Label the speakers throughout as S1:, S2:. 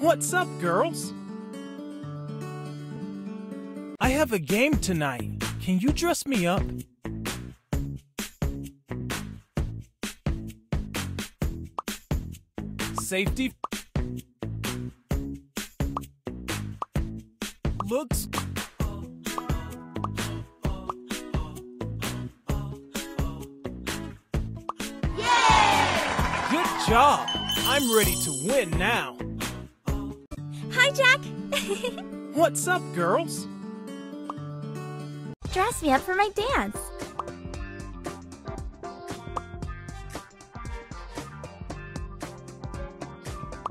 S1: What's up, girls? I have a game tonight. Can you dress me up? Safety. Looks. Job! I'm ready to win now.
S2: Hi, Jack.
S1: What's up, girls?
S2: Dress me up for my dance.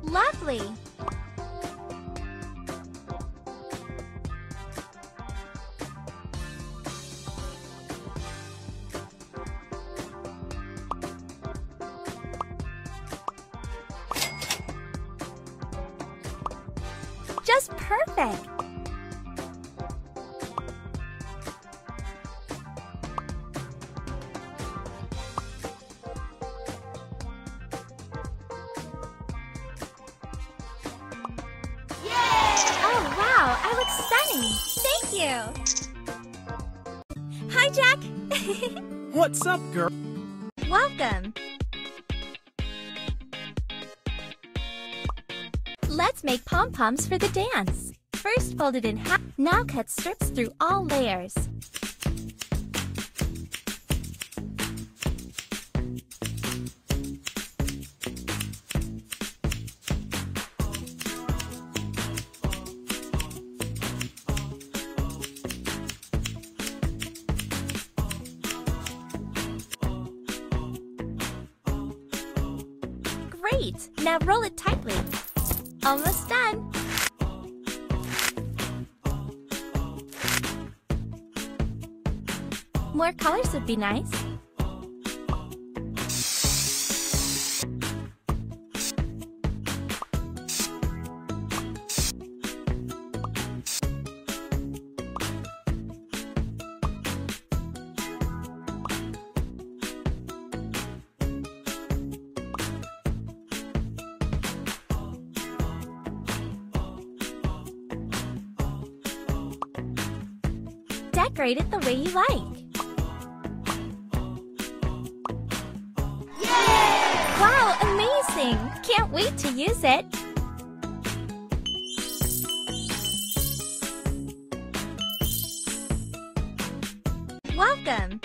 S2: Lovely. Just perfect. Oh, wow, I look stunning. Thank you. Hi, Jack.
S1: What's up, girl?
S2: Welcome. Let's make pom-poms for the dance. First fold it in half. Now cut strips through all layers. Great! Now roll it tightly. Almost done. More colors would be nice. decorate it the way you like. Yay! Wow, amazing! Can't wait to use it! Welcome!